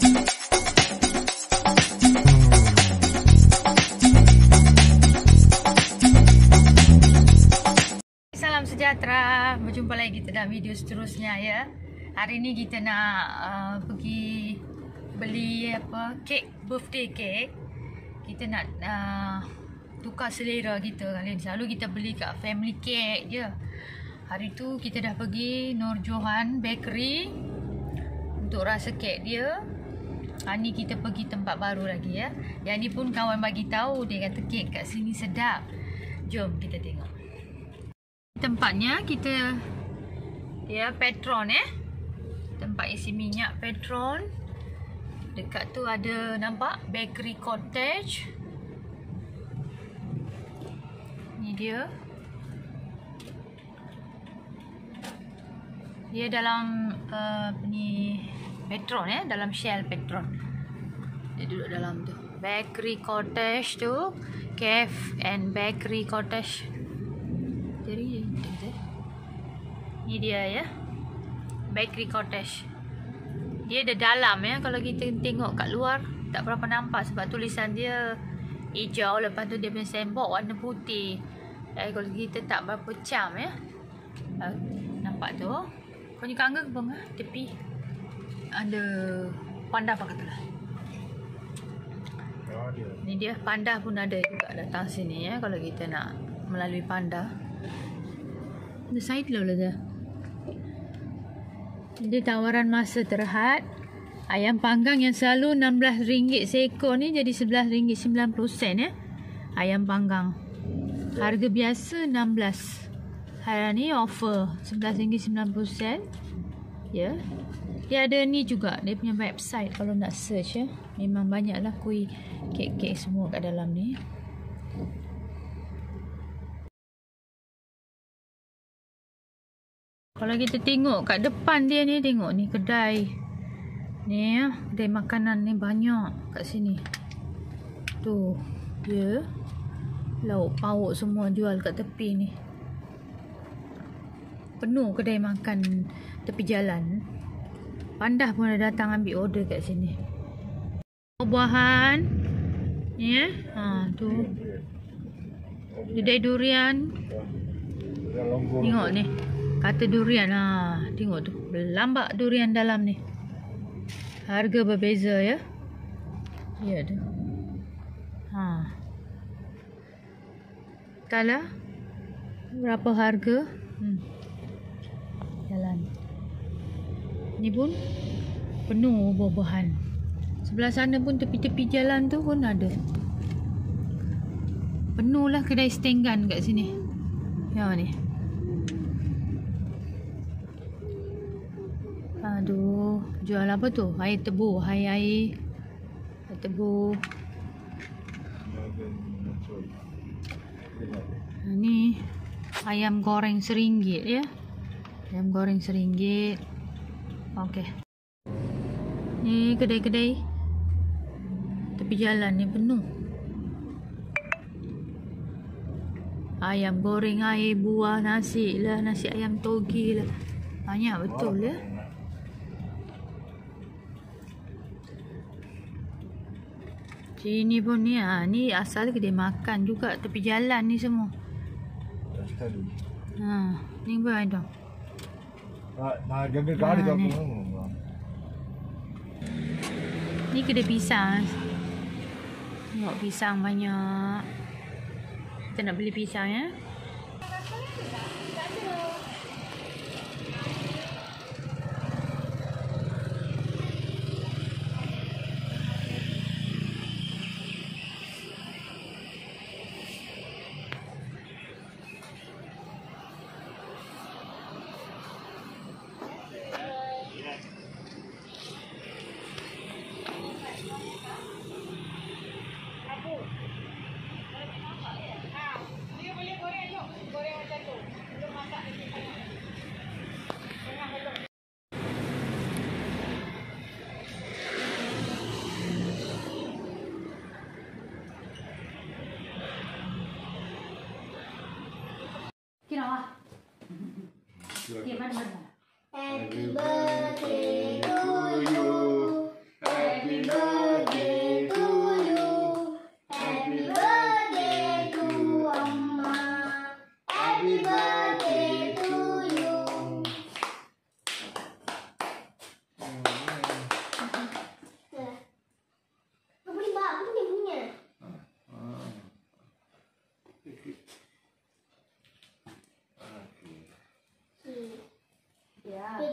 Salam sejahtera. Berjumpa lagi kita dalam video seterusnya ya. Hari ni kita nak uh, pergi beli apa kek birthday cake. Kita nak uh, tukar selera kita kali ni. Selalu kita beli kat family cake je. Hari tu kita dah pergi Nur Johan Bakery untuk rasa kek dia. Hari ni kita pergi tempat baru lagi ya. Yang ni pun kawan bagi tahu dia kata kek kat sini sedap. Jom kita tengok. Tempatnya kita ya Petron eh. Tempat isi minyak Petron. Dekat tu ada nampak Bakery Cottage. Ni dia. Dia dalam uh, ni Petron eh, dalam Shell Petron. Dia duduk dalam tu. Bakery Cottage tu, Cafe and Bakery Cottage. Jadi Ni dia ya. Bakery Cottage. Dia ada dalam ya. Kalau kita tengok kat luar tak berapa nampak sebab tulisan dia hijau lepas tu dia punya sembok warna putih. Eh kalau kita tak berapa cam ya. Uh, nampak tu. Kau ni kangga ke bang? Tepi ada panda apa kata lah. Ni dia panda pun ada juga datang sini ya kalau kita nak melalui panda. The side lah dah. Dia tawaran masa terhad. Ayam panggang yang selalu RM16 seekor ni jadi RM11.90 ya. Ayam panggang. Harga biasa RM16. Hari ni offer RM11.90. Ya. Dia ada ni juga dia punya website kalau nak search ya. Memang banyaklah kuih kek-kek semua kat dalam ni. Kalau kita tengok kat depan dia ni tengok ni kedai. Ni ya, kedai makanan ni banyak kat sini. Tu, dia lauk pauk semua jual kat tepi ni. Penuh kedai makan tepi jalan. Pandah pun dah datang ambil order kat sini. Buah-buahan. Ya. Ha, tu. Kedai durian. Tengok ni. Kata durian ha. Tengok tu. Berlambak durian dalam ni. Harga berbeza ya. Ya tu. Ha. Kala. Berapa harga? Hmm. Jalan. Ni pun penuh buah-buahan. Sebelah sana pun tepi-tepi jalan tu pun ada. Penuh lah kedai stenggan kat sini. Ya ni. Aduh, jual apa tu? Air tebu, air air. Air tebu. Ni ayam goreng seringgit ya. Ayam goreng seringgit. Okey. Ni kedai-kedai tepi jalan ni penuh. Ayam goreng air buah nasi lah, nasi ayam togi lah. Banyak betul ya. Sini pun ni ha, ni asal kedai makan juga tepi jalan ni semua. Ha, ni pun ada. Nah, jaga Ha, tu aku. Ni kedai pisang. Tengok pisang banyak. Kita nak beli pisang ya. Happy birthday.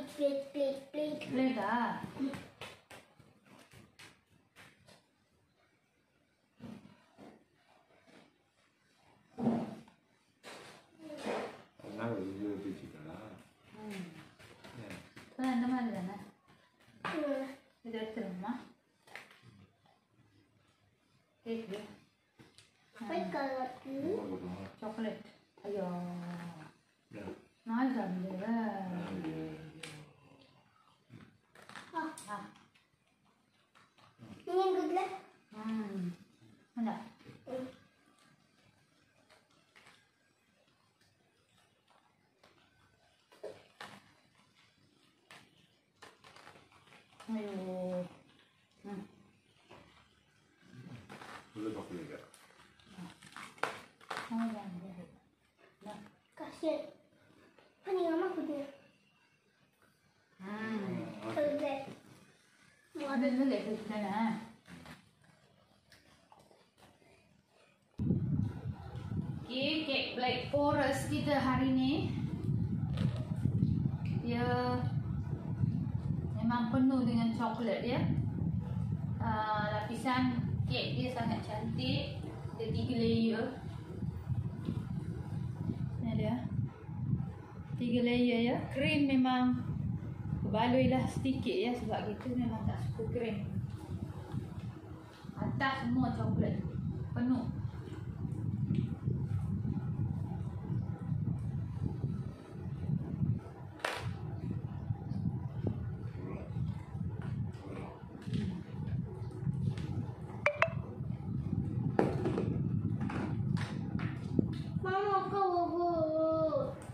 Plate plate plate. Plate pleated chocolate. ஐயோ. நாள் சாப்பிடுங்க ini yang good lah. Hmm. Mana? Hmm. Ayo. Hmm. Boleh pakai juga. Nice ambil. Nah. Kasihan. Kan yang mama aku dia. Hmm. Kalau black. Okay, kek Black Forest kita hari ni dia memang penuh dengan coklat ya. Uh, lapisan kek dia sangat cantik. Dia tiga layer. Ni dia. Tiga layer ya. Krim memang Baloi lah sedikit ya sebab kita memang tak suka krim. Atas semua coklat. Penuh. Mama kau bobo.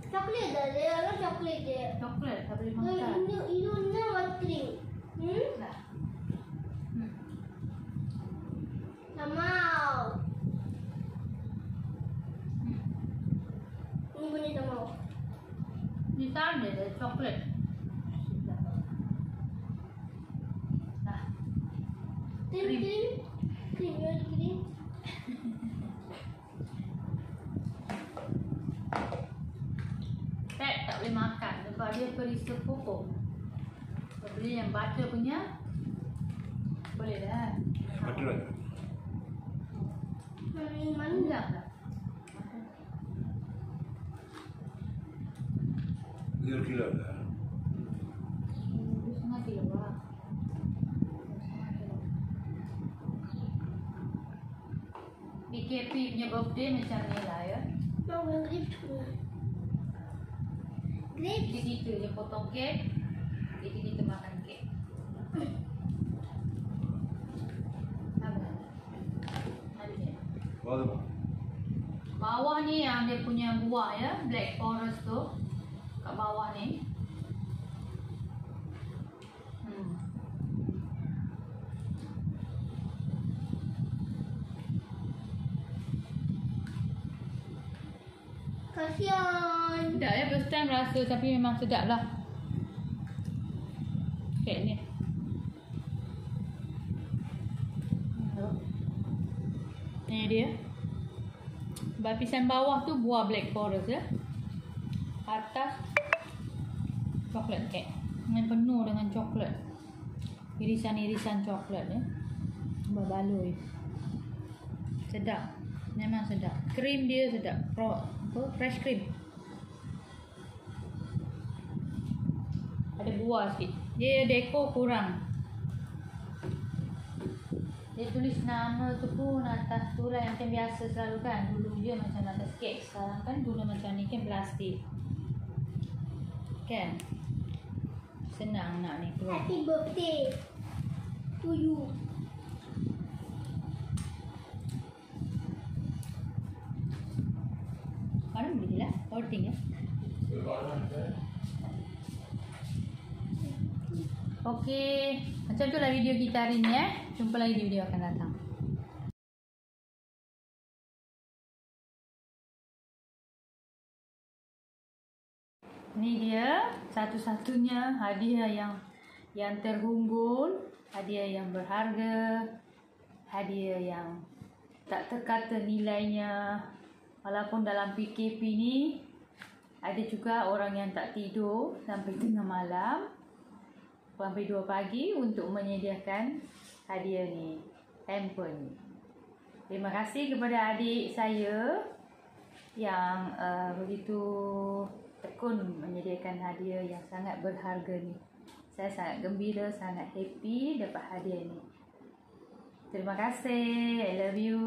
Coklat dah dia, orang coklat dia. Coklat tak boleh Eh, makan. Ini ini ni white cream. Hmm? Lah. Hmm. Tak mau. Hmm. Ini bunyi tak mau. Ni tanda dia coklat. Nah, Cream Cream. cream. Cream white cream. pet tak boleh makan dia perisa pokok. Kalau beli yang butter punya, boleh dah. Betul lah. Mana ini mana? Panjang tak? Kilo lah. Setengah kilo lah. BKP punya birthday macam ni lah ya. Mau yang grapes punya. Grapes. Jadi kita je potong kek. Jadi kita makan kek. Bawah ni yang dia punya buah ya, black forest tu. Kat bawah ni. Hmm. Kasihan. Sedap ya, first time rasa tapi memang sedap lah. Kek ni. Ni dia. Lapisan bawah tu buah black forest ya. Atas coklat kek. Yang penuh dengan coklat. Irisan-irisan coklat ya. Berbaloi. Sedap. Memang sedap. Krim dia sedap. Pro, apa? Fresh cream. Ada buah sikit. Dia dekor kurang. Dia tulis nama tu pun atas tu lah yang macam biasa selalu kan. Dulu je macam atas kek. Sekarang kan guna macam ni kan plastik. Kan? Senang nak ni keluar. Happy birthday to you. Okey. Macam tu lah video kita hari ni eh. Jumpa lagi di video akan datang. Ni dia satu-satunya hadiah yang yang terhunggul, hadiah yang berharga, hadiah yang tak terkata nilainya. Walaupun dalam PKP ni ada juga orang yang tak tidur sampai tengah malam sampai 2 pagi untuk menyediakan hadiah ni, hamper ni. Terima kasih kepada adik saya yang uh, begitu tekun menyediakan hadiah yang sangat berharga ni. Saya sangat gembira, sangat happy dapat hadiah ni. Terima kasih. I love you.